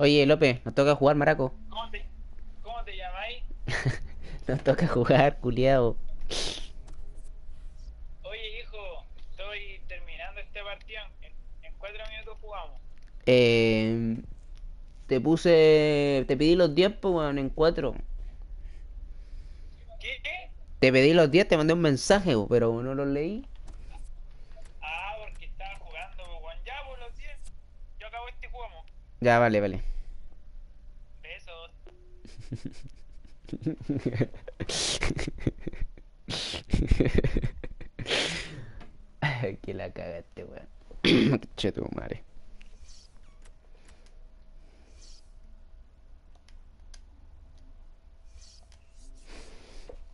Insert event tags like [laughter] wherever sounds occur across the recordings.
Oye, López, nos toca jugar, maraco. ¿Cómo te, cómo te llamáis? [laughs] Nos toca jugar, culiao. Oye, hijo, estoy terminando este partido. En, en cuatro minutos jugamos. Eh, te puse. Te pedí los 10, pues, weón, en 4. ¿Qué? Te pedí los 10, te mandé un mensaje, po, pero no los leí. Ah, porque estaba jugando, Juan. Ya, por los 10. Yo acabo este jugamos. Ya, vale, vale. Besos. [laughs] que la cagaste, weón. [coughs] che tu madre.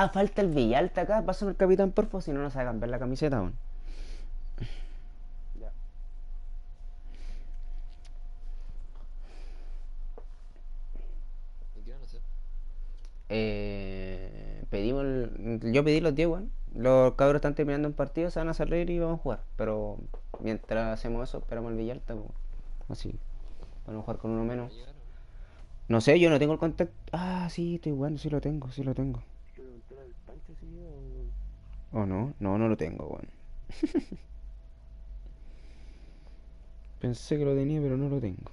Ah, falta el Villalta acá. Pásame el capitán, porfa, si no nos va a cambiar la camiseta, weón. Ya. ¿Y qué van a hacer? Eh, pedimos el- yo pedí los 10, weón. Los cabros están terminando un partido, se van a salir y vamos a jugar. Pero mientras hacemos eso, esperamos el Villalta, weón. Así. Vamos a jugar con uno ¿Va a menos. No sé, yo no tengo el contacto. Ah, sí, estoy bueno, sí lo tengo, sí lo tengo. ¿Preguntar al Pancho si llega o...? ¿O no? No, no lo tengo, weón. [laughs] Pensé que lo tenía, pero no lo tengo.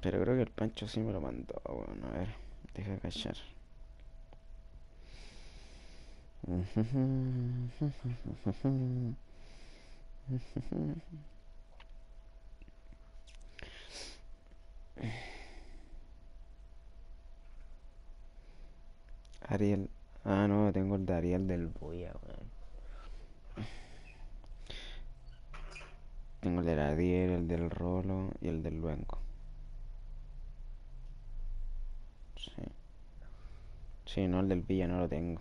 Pero creo que el Pancho sí me lo mandó, weón. A ver, deja cachar. [laughs] Ariel. Ah, no, tengo el de Ariel del Boya, weón. Tengo el del Ariel, el del Rolo y el del Luengo. Sí. Sí, no, el del Villa no lo tengo.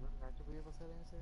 ¿No Nacho podía pasar en ese?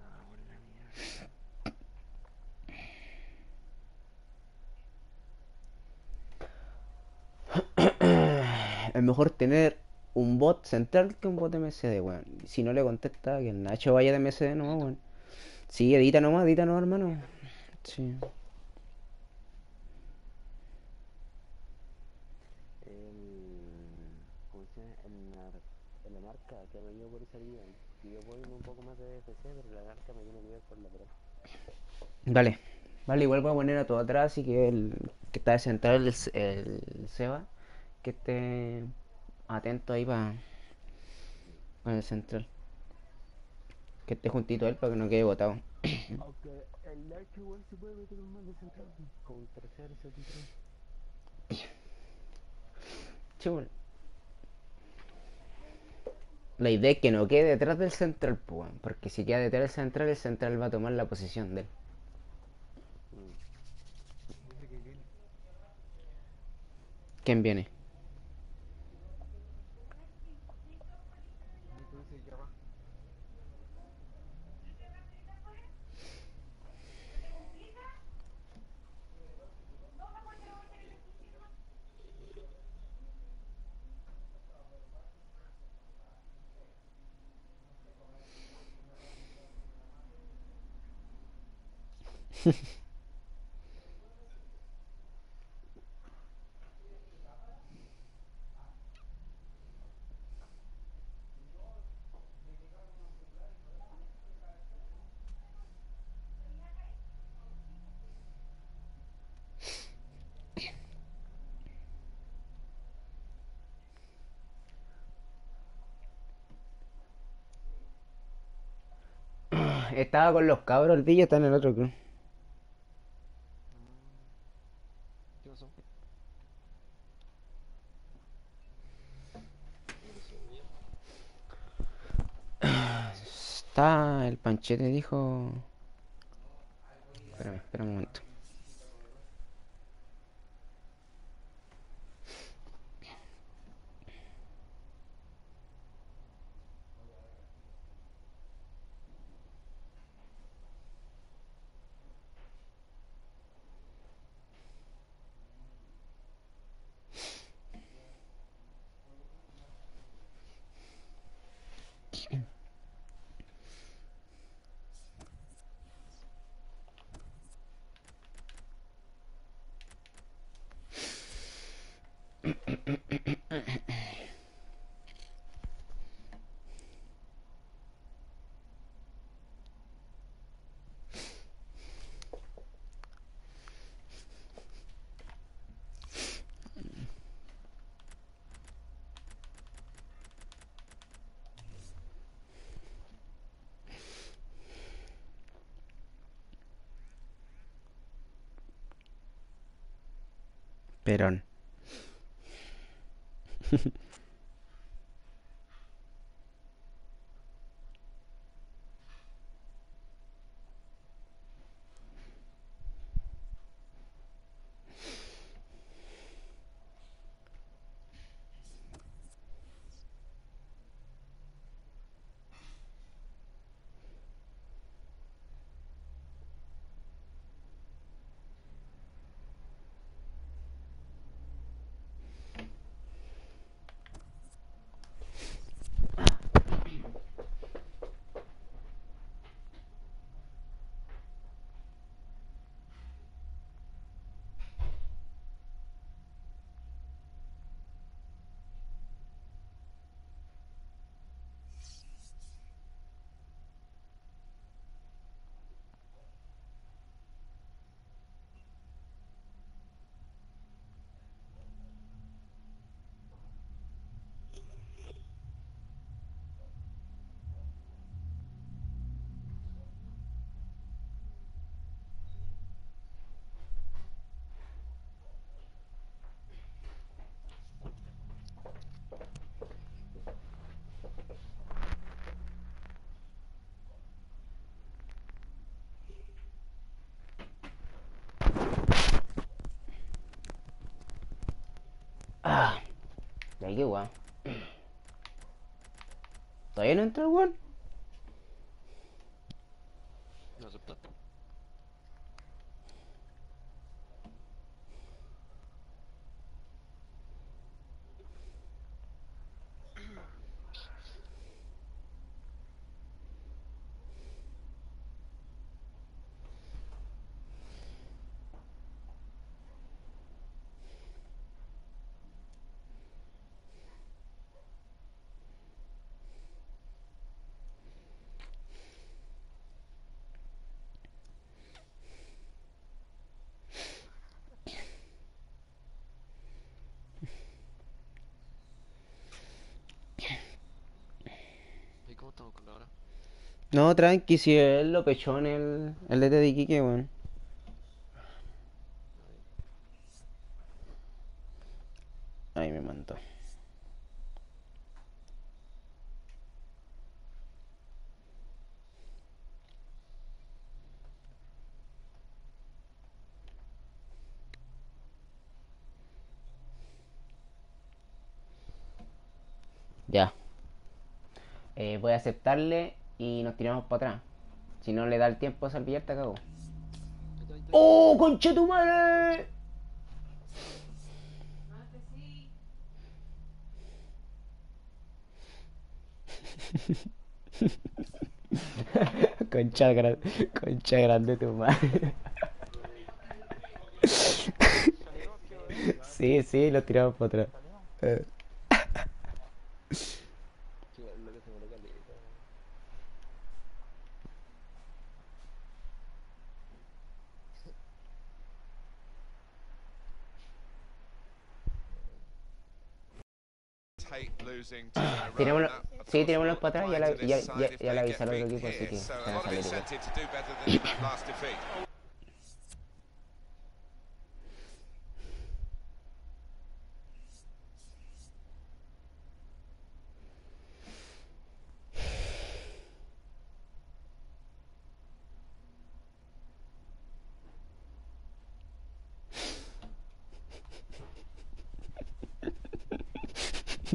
Ah, por la mierda. Es mejor tener un bot central que un bot MCD, weón. Si no le contesta, que el Nacho vaya de MCD nomás, weón. Sí, edita nomás, edita nomás, hermano. Sí. El... opciones en la, en la marca que me dio por esa vida. Y yo puedo irme un poco más de DFC, pero la marca me tiene que ver por la pro. Vale. Vale, igual voy a poner a todo atrás y que el que está de central, el, el Seba, que esté atento ahí para el central. Que esté juntito a él para que no quede botado. [coughs] Aunque el igual se puede meter un de central. Con tercer central. Bueno. La idea es que no quede detrás del central, pues, porque si queda detrás del central, el central va a tomar la posición de él. Mm. ¿Quién viene? Estaba con los cabros, el Villa está en el otro club. ¿Qué pasó? Está el panchete, dijo. Espérame, espera un momento. Perón. [laughs] Ah, qué weón. ¿Todavía no entra el weón? No, tranqui, si él lo pechó en el, el DT de Iquique, weón. Ahí me mandó. Ya. Eh, voy a aceptarle nos tiramos para atrás. Si no le da el tiempo a Salvillar, te cago. Está. ¡Oh, concha tu madre! [laughs] concha grande, concha grande tu madre. [laughs] sí, sí, lo tiramos para atrás. [laughs] Eh. Sí, lo que se me lo caleta. hate losing two in a row, Tirémoslo, [sighs] of sí, tirémoslo para atrás y ya, ya, ya, le avisé al equipo, así que se van a salir igual.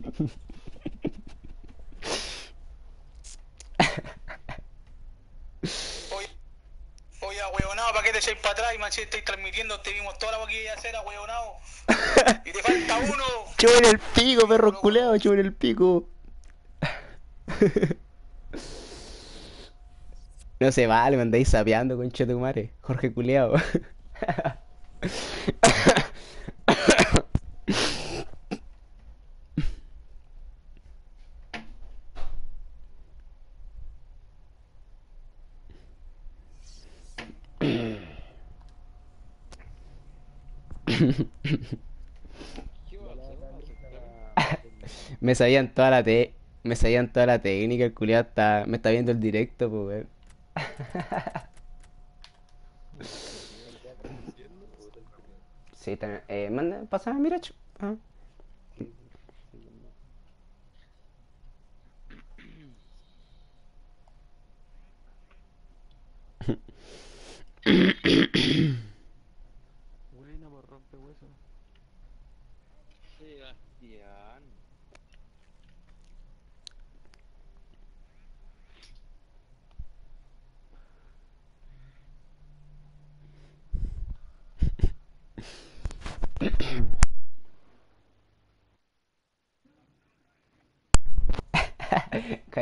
[laughs] ahueonado, ¿para atrás? Y más estáis transmitiendo, te vimos toda la boquilla que hacer, ahueonado. [laughs] Y te falta uno. Chupen el pico, perro culeado, chupen el pico. [laughs] No se vale, me andáis sapeando, concha tu madre. Jorge culeado. [laughs] ¿Qué va a hacer? La ¿Va a verdad hacer? que estaba- Me sabían toda la te... Me sabían toda la técnica, el culiado está... me está viendo el directo, pues weón. [laughs] Sí, está... eh, manda, pasa, mira, chu- ah. Buena por rompe hueso. Sebastián.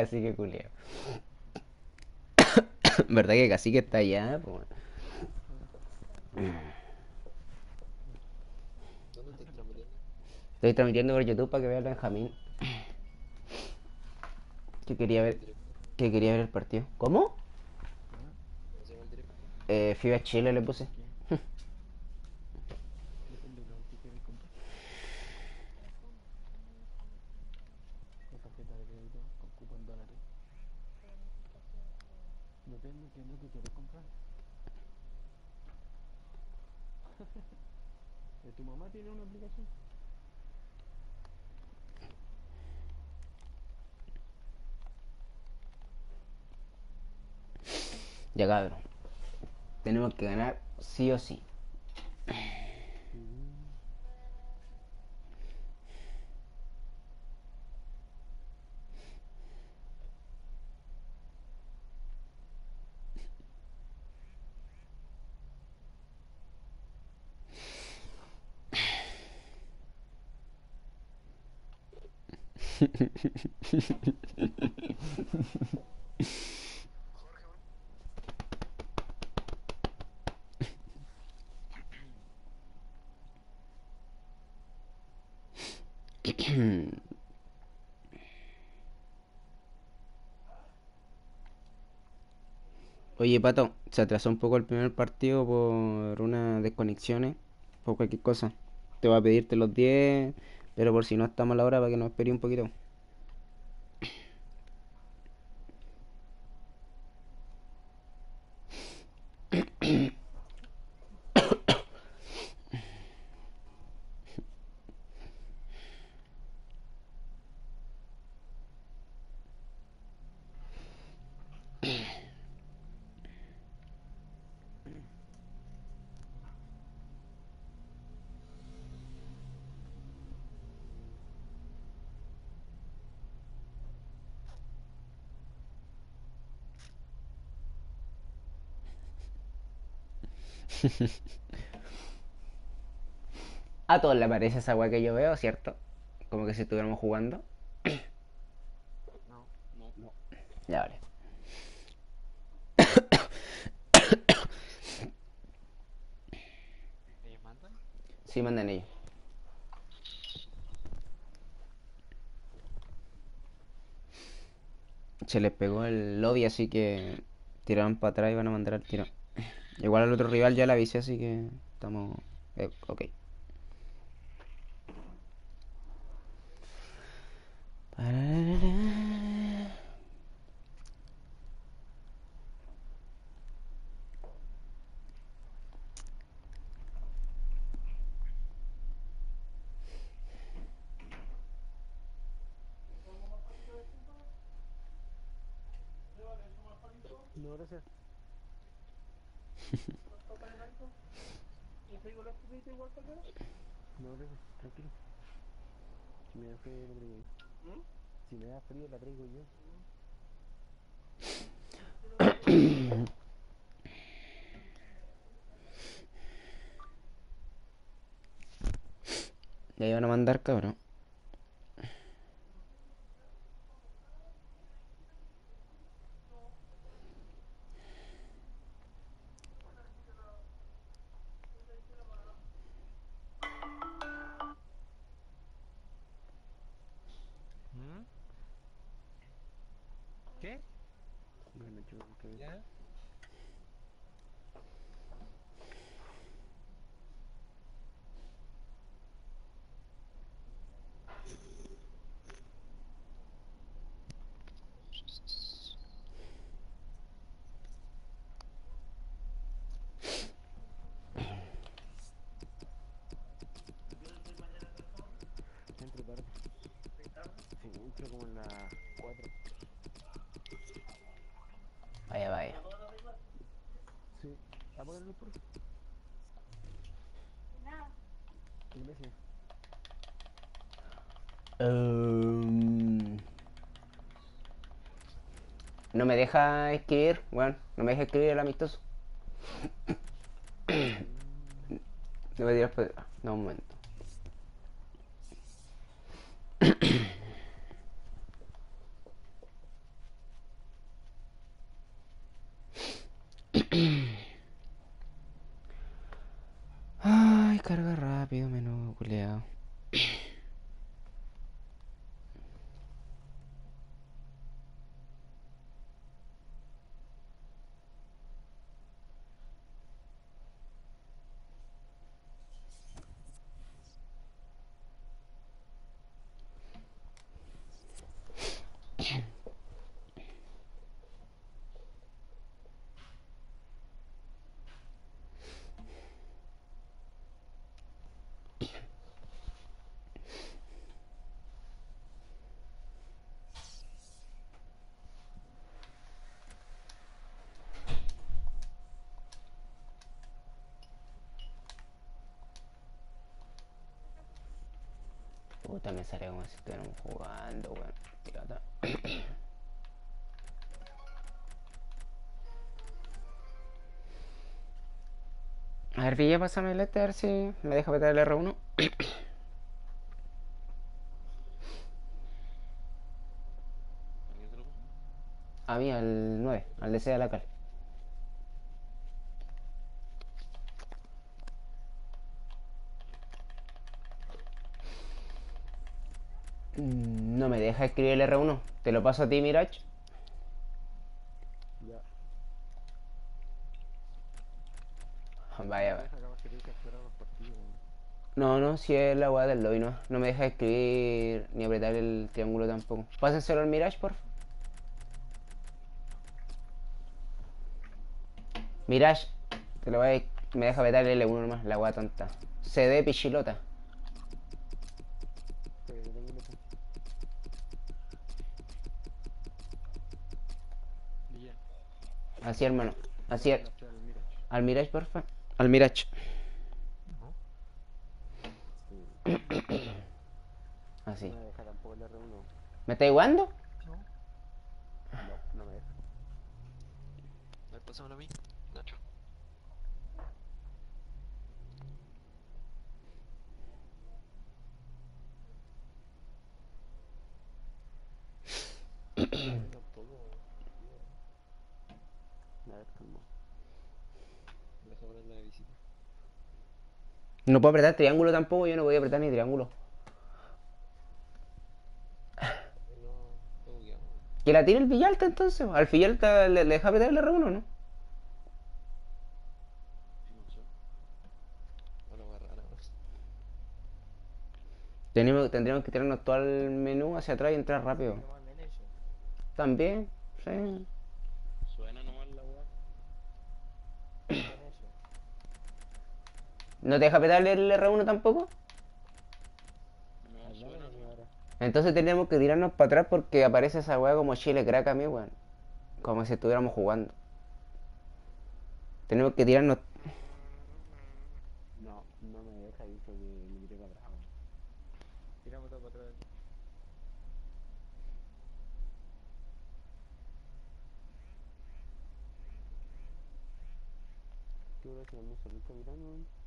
Cacique culiao. [coughs] ¿Verdad que Cacique está allá? ¿Dónde metiendo? Estoy transmitiendo por YouTube para que vea el Benjamín. [coughs] Que quería ver, que quería ver el partido. ¿Cómo? Eh, FIBA Chile le puse. Depende de lo que quieres comprar. Con tarjeta de crédito, con cupo en dólares. Depende de lo que quieres comprar. ¿Eh, ¿Tu mamá tiene una aplicación? Ya cabrón. Tenemos que ganar sí o sí. [laughs] Oye, Pato, se atrasó un poco el primer partido por unas desconexiones, por cualquier cosa. Te voy a pedirte los 10, pero por si no estamos a la hora para que nos espere un poquito. [laughs] A todos le parece esa weá que yo veo, ¿cierto? Como que si estuviéramos jugando. No, No. Ya vale. ¿Ellos mandan? Sí, mandan ellos. Se les pegó el lobby, así que tiraron para atrás y van a mandar al tiro. Igual al otro rival ya la avisé, así que estamos... eh, ok. Traigo yo. Si me da frío, la traigo yo. [coughs] Ya iban a mandar, cabrón. ¿Ya? Sí, entro como en las 4. Vaya, vaya. Apágalo por El. Um, no me deja escribir, bueno, no me deja escribir el amistoso. [coughs] No me pues, no, un momento. Ay, carga rápido, menudo culeado. Puta, me sale como si estuviéramos jugando, weón. Pirata. [clears throat] A ver, Villa, pásame el ver si me deja meter el R1. ¿Alguien se lo puso? A mí, al 9, al DC de la cal. No me deja escribir el R1. Te lo paso a ti, Mirach. Ya. Vaya, vaya. Los partidos. No, no, si es la weá del lobby, no. No me deja escribir ni apretar el triángulo tampoco. Pásenselo al Mirage, por favor. Mirage, te lo voy a... Me deja apretar el L1 nomás, la weá tonta. CD pichilota. Así, hermano. Así es. Al Mirage, porfa. Al Mirage. [clears throat] Así. Me ¿Me está igualando? No ver. Deja poner la visita. No puedo apretar triángulo tampoco, yo no voy a apretar ni triángulo. Que la tire el Villalta entonces. Al Villalta le, le deja apretar el R1, ¿no? Rara. Tenemos, tendríamos que tirarnos todo el menú hacia atrás y entrar rápido. También, sí. Suena nomás la weá. ¿No te deja apretar el R1 tampoco? Entonces tendríamos que tirarnos para atrás porque aparece esa weá como Chile crack a mí, weón. Como si estuviéramos jugando. Tenemos que tirarnos. No, no me deja ir porque me tiré para atrás. Tiramos todo para atrás. ¿Qué hora se llama el capitán, weón?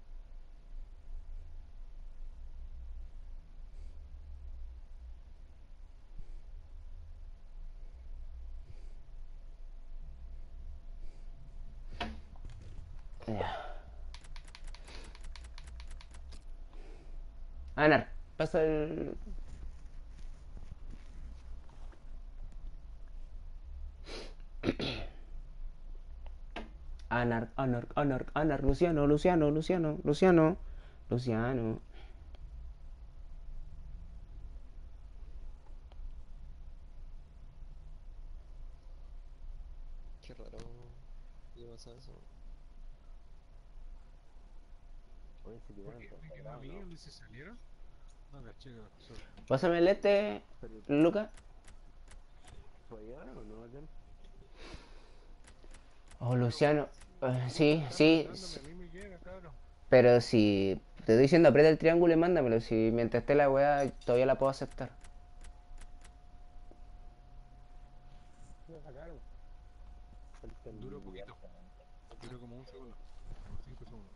Anar, pasa el. Anar, Anar, Anar, Anar, Luciano, Luciano, Luciano, Luciano, Luciano. Qué raro. ¿Qué pasa eso? Oye, se tiraron Porque todos me para se salieron. No, pasó. Pásame el este, Luca. Oh, Luciano. Eh, sí, sí, pero si te estoy diciendo aprieta el triángulo y mándamelo, si mientras esté la weá todavía la puedo aceptar. Duró poquito. Duró como un segundo. Como cinco segundos.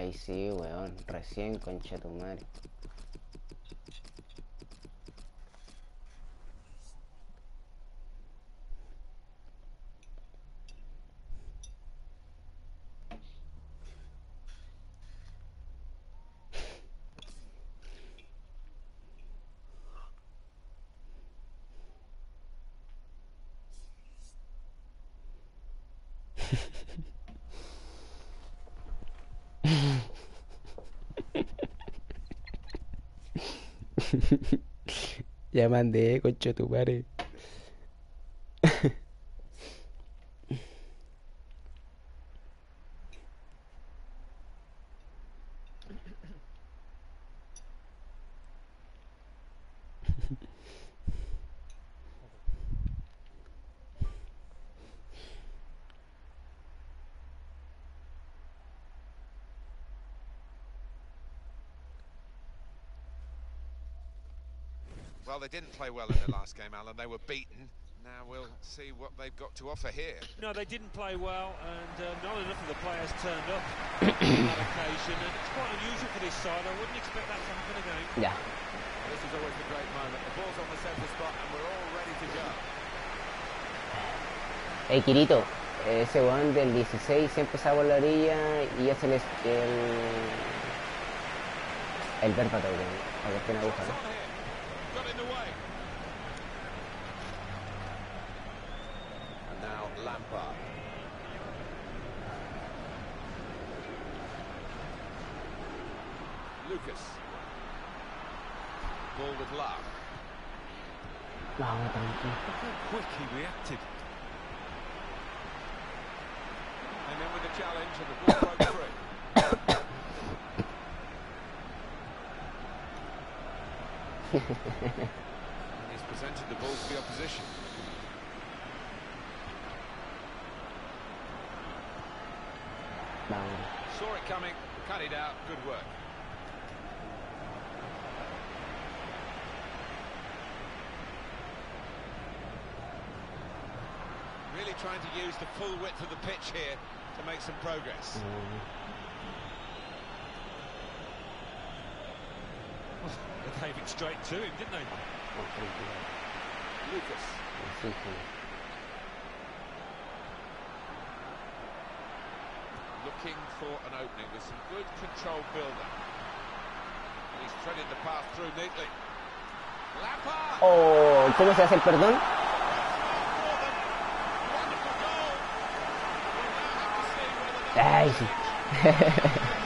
Ahí sí, weón, recién concha tu madre. [laughs] Ya mandé, concha tu madre. Well, they didn't play well in the last game, Alan. They were beaten. Now we'll see what they've got to offer here. No, they didn't play well, and uh, not enough of the players turned up [coughs] on that occasion. And it's quite unusual for this side. I wouldn't expect that to happen again. Ya. This is always a great moment. The ball's on the centre spot and we're all ready to go. Ey, Kirito, ese weón del 16 siempre está por la orilla y hace el. el, el vérbato, weón. A ver, tiene aguja, ¿no? On here. Got in the way. And now Lampard. Lucas. Ball with love. Look how quick he reacted. And then with the challenge and the ball broke [coughs] free. And he's presented the ball to the opposition. Vamos. Saw it coming, cut it out, good work. Trying to use the full width of the pitch here to make some progress. Ah, [laughs] They gave it straight to him, didn't they? Lucas. Looking for an opening with some good control build-up. He's threaded the path through neatly. Lampard! Oh, ¿cómo se hace el perdón? Ai, gente. [laughs]